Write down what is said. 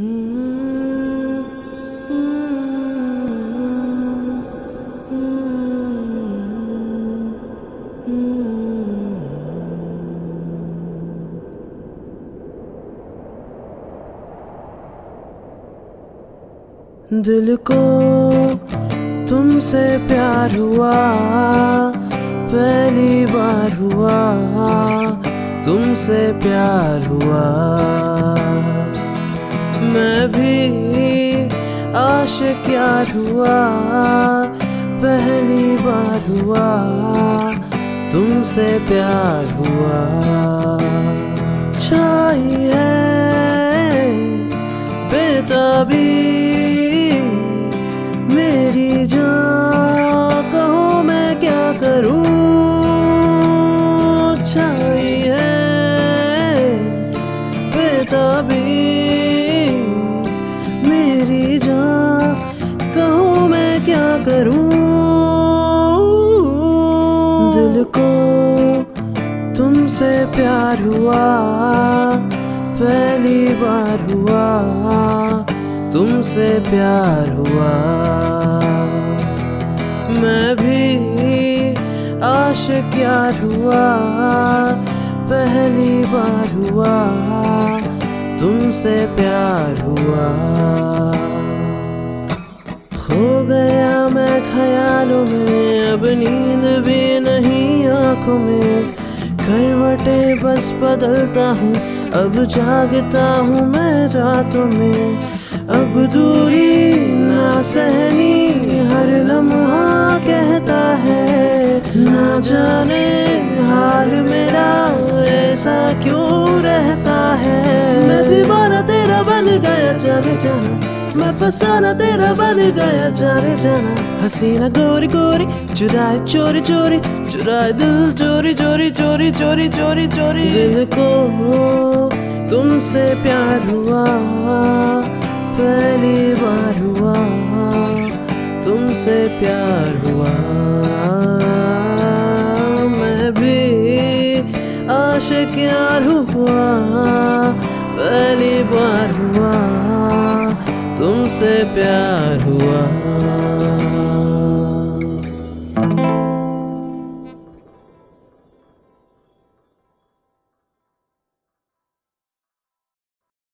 दिल को तुमसे प्यार हुआ पहली बार हुआ तुमसे प्यार हुआ। आशिक क्या हुआ पहली बार हुआ तुमसे प्यार हुआ। छाई है बेताबी मेरी जान तुमसे प्यार हुआ, पहली बार हुआ, तुमसे प्यार हुआ। मैं भी आशिक यार हुआ, पहली बार हुआ, तुमसे प्यार हुआ। खो गया मैं ख्यालों में, अब करवटे बस बदलता हूँ। अब जागता हूँ मैं रातों में। अब दूरी ना सहनी, हर लम्हा कहता है। ना जाने हाल मेरा ऐसा क्यों रहता है? मैं दीवाना तेरा बन गया जाने जाना। मैं फसाना तेरा बन गया जाने जाना। हसीना गोरी गोरी, चुराए चोरी चोरी, चुराए दिल चोरी चोरी चोरी चोरी चोरी चोरी। दिल को तुमसे प्यार हुआ, पहली बार हुआ, तुमसे प्यार हुआ। मैं भी आशिक यार हुआ। बार हुआ तुमसे प्यार हुआ।